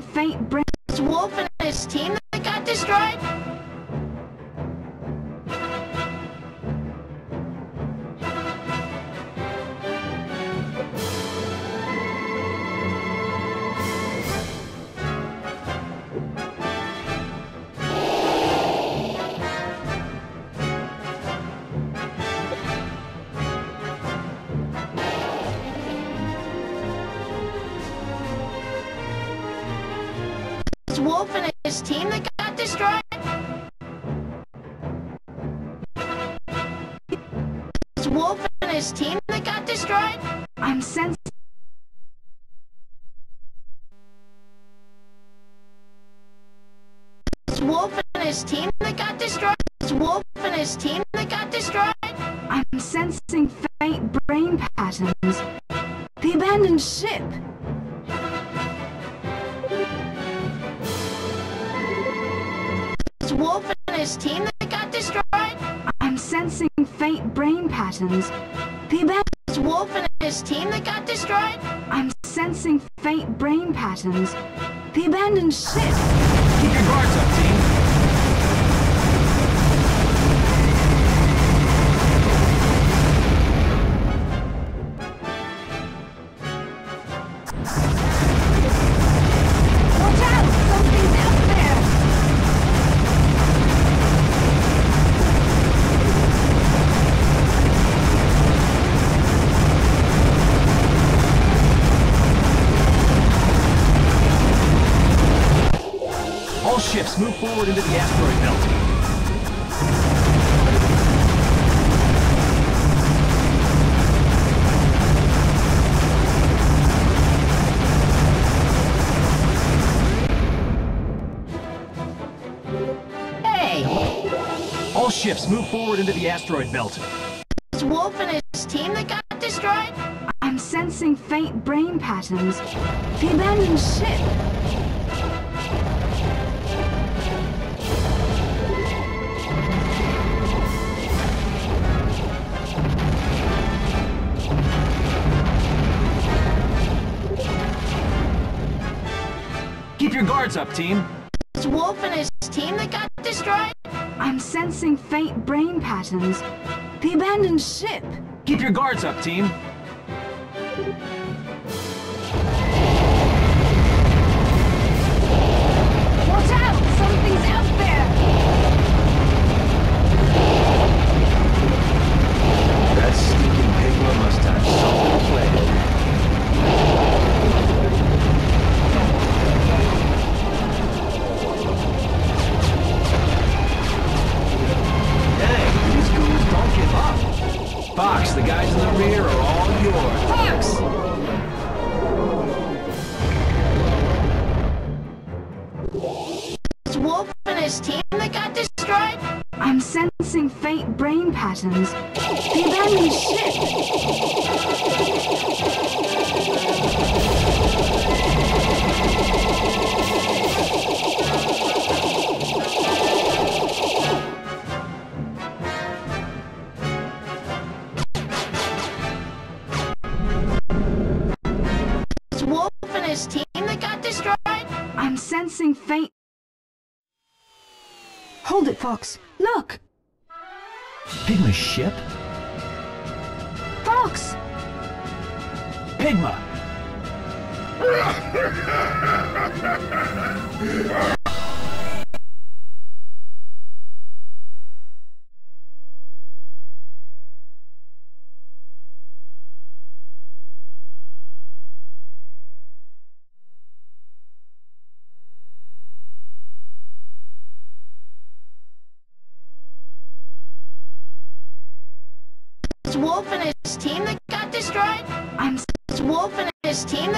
faint brain. Wolf and his team that got destroyed? It's Wolf and his team that got destroyed? I'm sensing. Wolf and his team that got destroyed? It's Wolf and his team that got destroyed? I'm sensing faint brain patterns. The abandoned ship. Faint brain patterns. The abandoned. It's Wolf and his team that got destroyed? I'm sensing faint brain patterns. The abandoned ship. Keep your guards up, team. All ships move forward into the asteroid belt. It's Wolf and his team that got destroyed? I'm sensing faint brain patterns. The abandoned ship. Keep your guards up, team. It's Wolf and his team that got destroyed? I'm sensing faint brain patterns. The abandoned ship. Keep your guards up, team. His team that got destroyed? I'm sensing faint. Hold it, Fox. Look! Pigma ship? Fox! Pigma! I'm Wolf and his team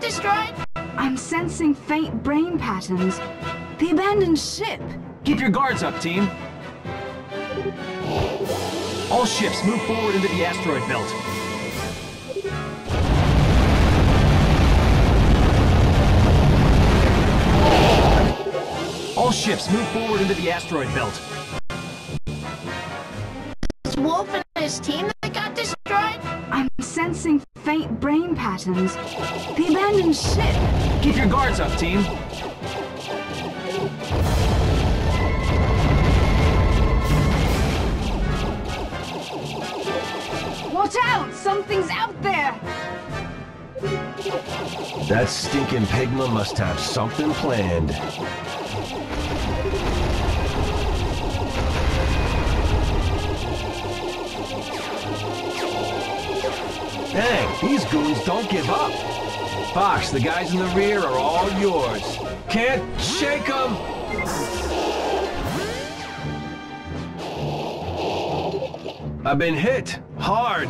team destroyed? I'm sensing faint brain patterns. The abandoned ship. Keep your guards up, team. All ships move forward into the asteroid belt. All ships move forward into the asteroid belt. It's Wolf and his team that got destroyed? I'm sensing faint brain patterns. The abandoned ship. Keep your guards up, team. Watch out! Something's out there! That stinking Pigma must have something planned. These goons don't give up. Fox, the guys in the rear are all yours. Can't shake them! I've been hit, hard.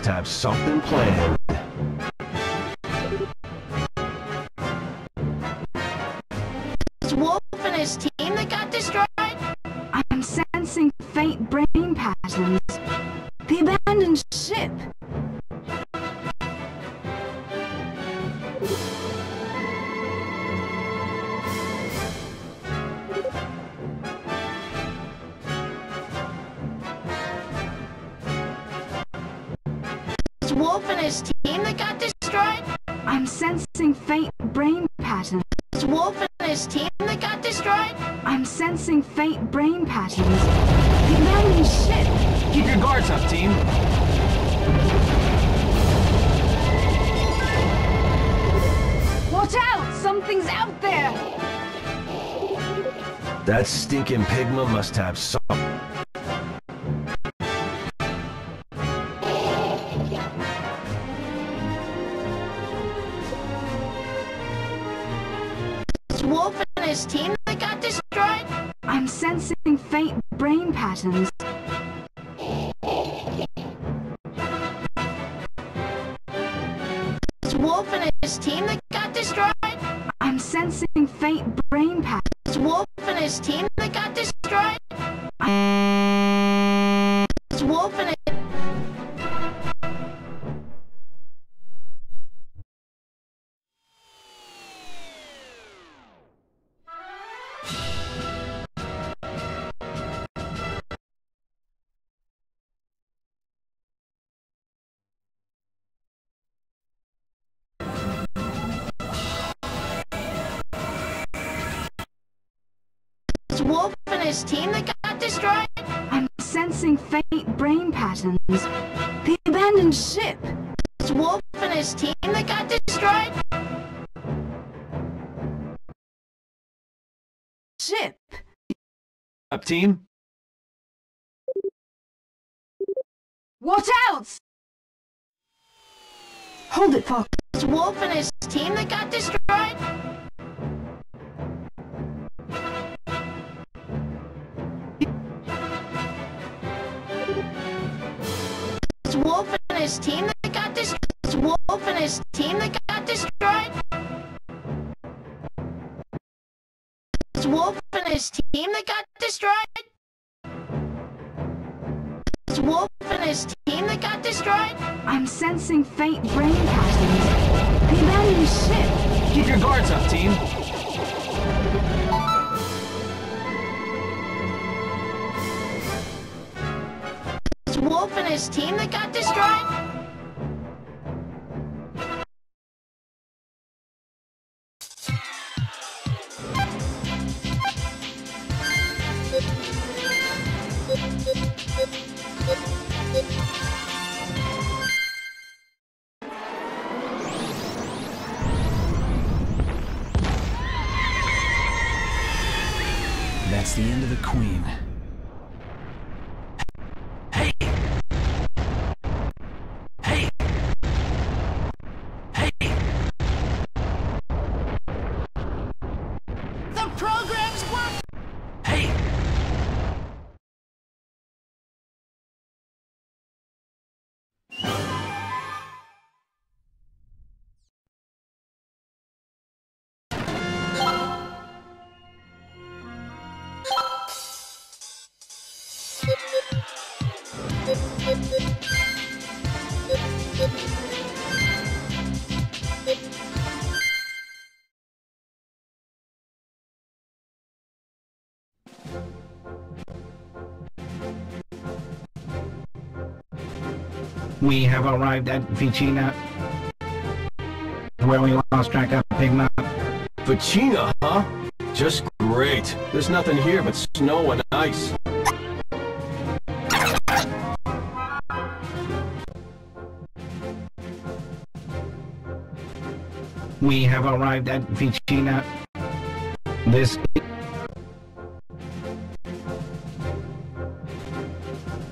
Must have something planned. It's Wolf and his team that got destroyed? I'm sensing faint brain That stinking Pigma must have some. Wolf and his team that got destroyed? I'm sensing faint brain patterns. It's Wolf and his team that got destroyed? I'm sensing faint brain patterns. The abandoned ship. It's Wolf and his team that got destroyed? Ship. Up, team. Watch out! Hold it, Fox. It's Wolf and his team that got destroyed? his team that got? This wolf and his team that got destroyed? This wolf and his team that got destroyed? This wolf and his team that got destroyed? I'm sensing faint brain patterns. The abandoned ship. Keep your guards up, team. Wolf and his team that got destroyed? We have arrived at Fichina, where we lost track of Pigma. Fichina, huh? Just great. There's nothing here but snow and ice. We have arrived at Fichina. This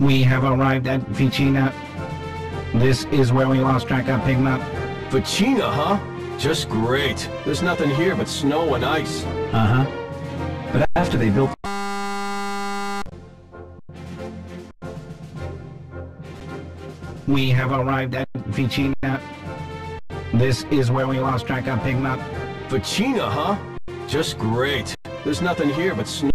We have arrived at Fichina. This is where we lost track of Pigma. Fichina, huh? Just great. There's nothing here but snow and ice. Uh-huh. But after they built We have arrived at Fichina. This is where we lost track of Pigma. Fichina, huh? Just great. There's nothing here but snow.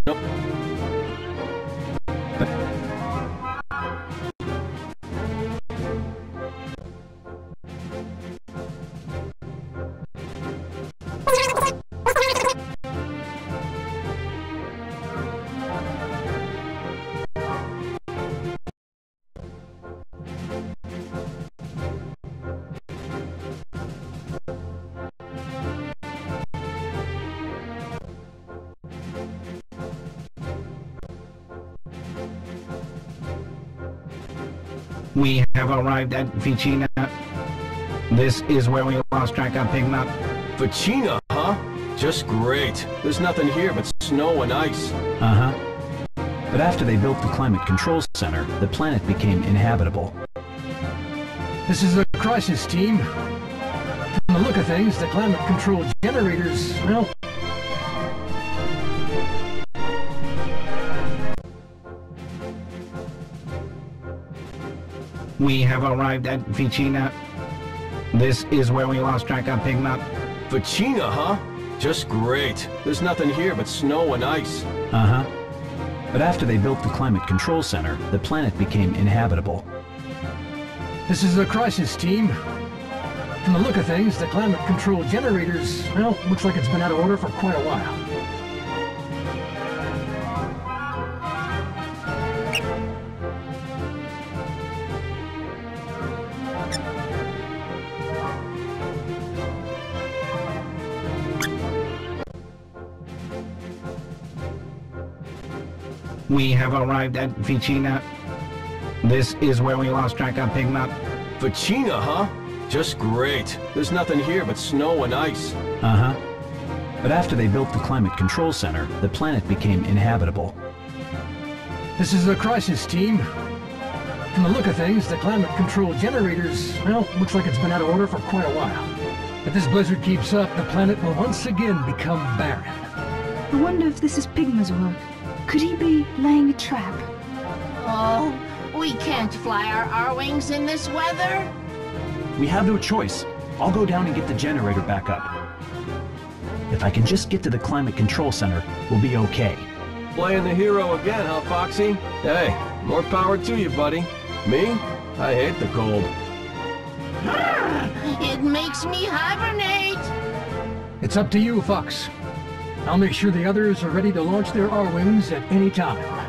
Have arrived at Fichina. This is where we lost track of Pigma. Fichina, huh? Just great. There's nothing here but snow and ice. Uh-huh. But after they built the Climate Control Center, the planet became inhabitable. This is a crisis team. From the look of things, the climate control generators, well, We have arrived at Fichina. This is where we lost track of Pigma. Fichina, huh? Just great. There's nothing here but snow and ice. Uh-huh. But after they built the Climate Control Center, the planet became inhabitable. this is a crisis team. From the look of things, the climate control generators, well, looks like it's been out of order for quite a while. We have arrived at Fichina. This is where we lost track of Pigma. Fichina, huh? Just great. There's nothing here but snow and ice. Uh-huh. But after they built the Climate Control Center, the planet became inhabitable. This is a crisis team. From the look of things, the climate control generators, well, looks like it's been out of order for quite a while. If this blizzard keeps up, the planet will once again become barren. I wonder if this is Pigma's work. Could he be laying a trap? Oh, we can't fly our Arwings in this weather. We have no choice. I'll go down and get the generator back up. If I can just get to the Climate Control Center, we'll be okay. Playing the hero again, huh, Foxy? Hey, more power to you, buddy. Me? I hate the cold. It makes me hibernate. It's up to you, Fox. I'll make sure the others are ready to launch their Arwings at any time.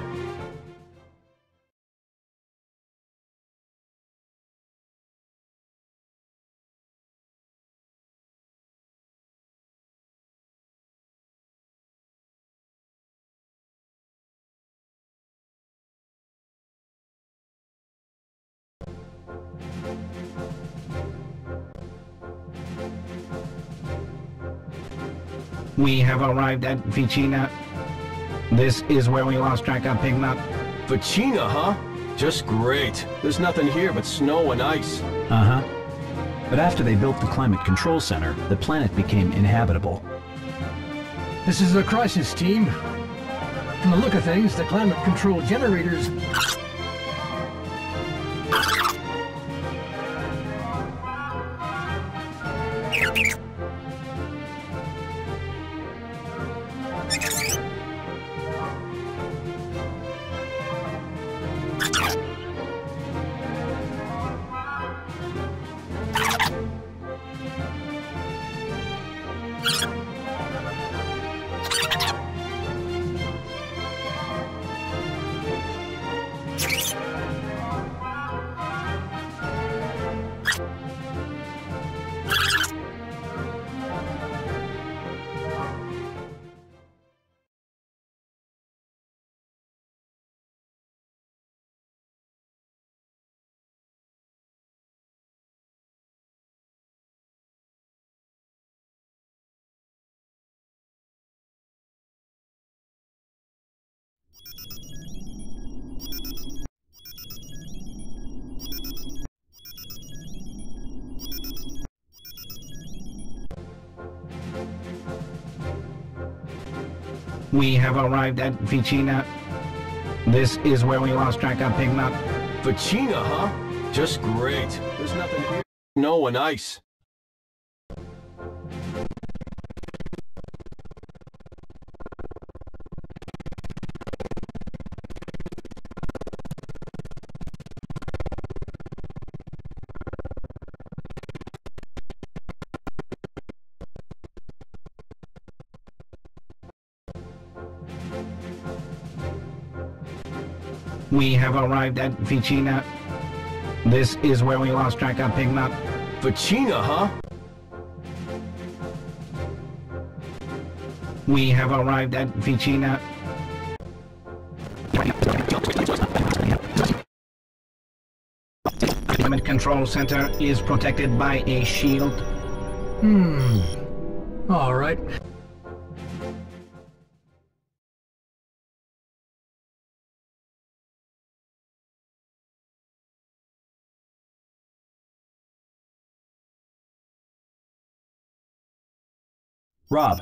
We have arrived at Fichina. This is where we lost track of Pignut. Fichina, huh? Just great. There's nothing here but snow and ice. Uh-huh. But after they built the Climate Control Center, the planet became inhabitable. This is a crisis team. From the look of things, the climate control generators... We have arrived at Fichina. This is where we lost track of Pignut. Fichina, huh? Just great. There's nothing here. Snow and ice. We have arrived at Fichina. This is where we lost track of Pignut. Fichina, huh? We have arrived at Fichina. Climate Control Center is protected by a shield. Hmm. All right. Rob.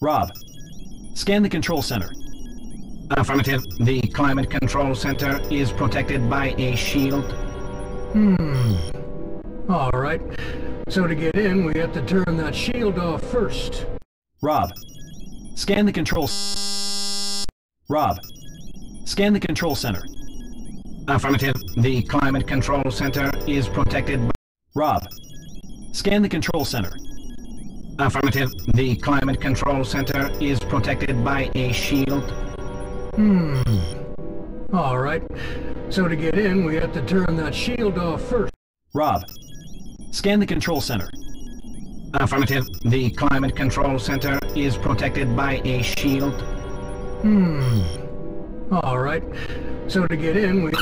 Rob. Scan the Control Center. Affirmative. The Climate Control Center is protected by a shield. Hmm. All right. So to get in, we have to turn that shield off first. Rob. Scan the Control... s- Rob. Scan the Control Center. Affirmative. The Climate Control Center is protected by... Rob. Scan the Control Center. Affirmative. The Climate Control Center is protected by a shield. Hmm. All right. So to get in, we have to turn that shield off first. Rob. Scan the Control Center. Affirmative. The Climate Control Center is protected by a shield. Hmm. All right. So to get in, we...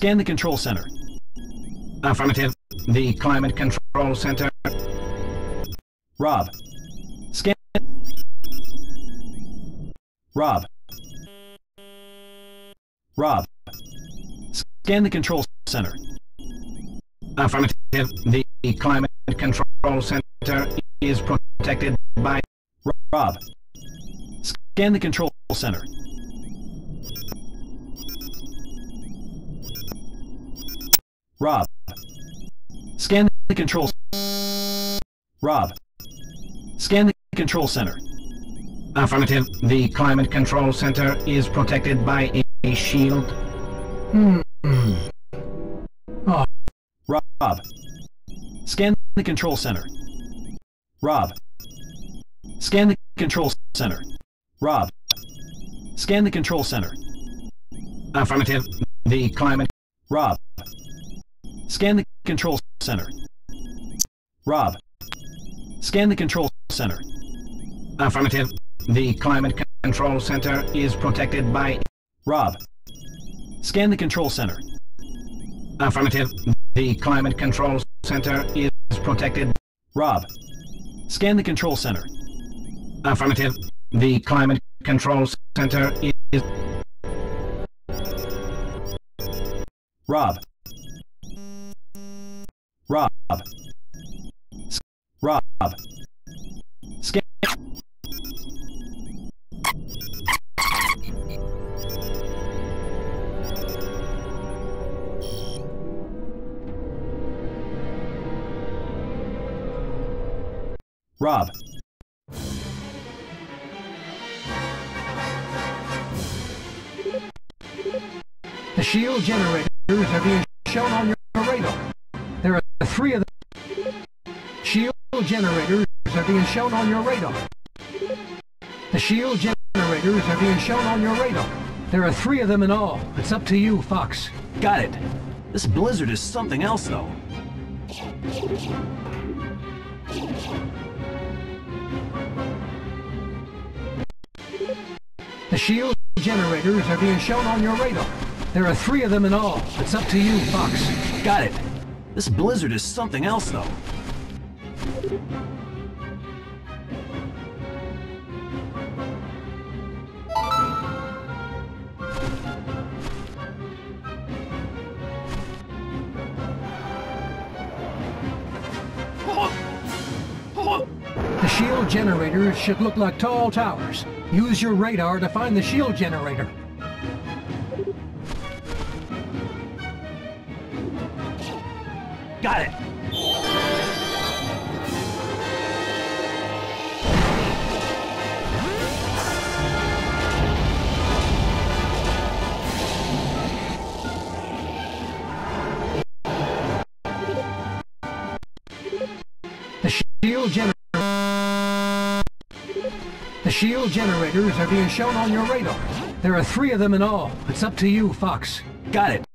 Scan the Control Center. Affirmative. The Climate Control Center. Rob. Scan. Rob. Rob. Scan the control center. Affirmative. The climate control center is protected by... Rob. Scan the control center. Rob. Scan the control... Rob. Scan the control center. Affirmative. The climate control center is protected by a, a shield. Hmm. Oh. Rob. Scan the control center. Rob. Scan the control center. Rob. Scan the control center. Affirmative. The climate... Rob. Scan the control center. Rob. Scan the control center. Affirmative. The climate control center is protected by... Rob. Scan the control center. Affirmative. The climate control center is protected... Rob. Scan the control center. Affirmative. The climate control center is... Rob. Rob. Rob. Rob. The shield generators are being shown on your Shield generators are being shown on your radar. The shield generators are being shown on your radar. There are three of them in all. It's up to you, Fox. Got it. This blizzard is something else, though. The shield generators are being shown on your radar. There are three of them in all. It's up to you, Fox. Got it. This blizzard is something else, though. The shield generators should look like tall towers. Use your radar to find the shield generator. Got it. The shield generators are being shown on your radar. There are three of them in all. It's up to you, Fox. Got it.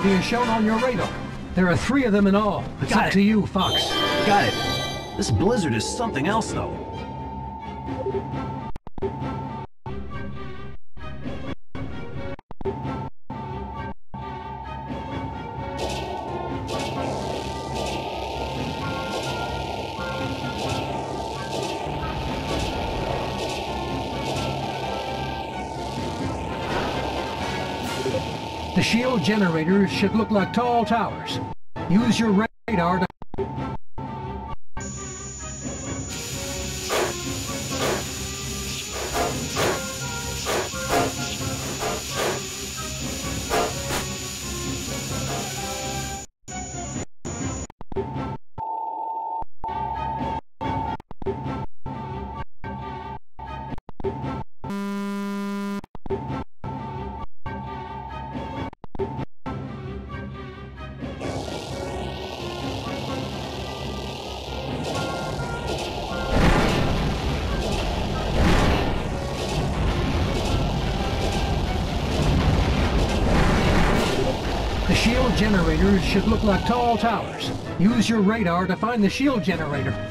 Are being shown on your radar. There are three of them in all. It's Got up it. to you, Fox. Got it. This blizzard is something else, though. Shield generators should look like tall towers. Use your radar to... generators should look like tall towers. Use your radar to find the shield generator.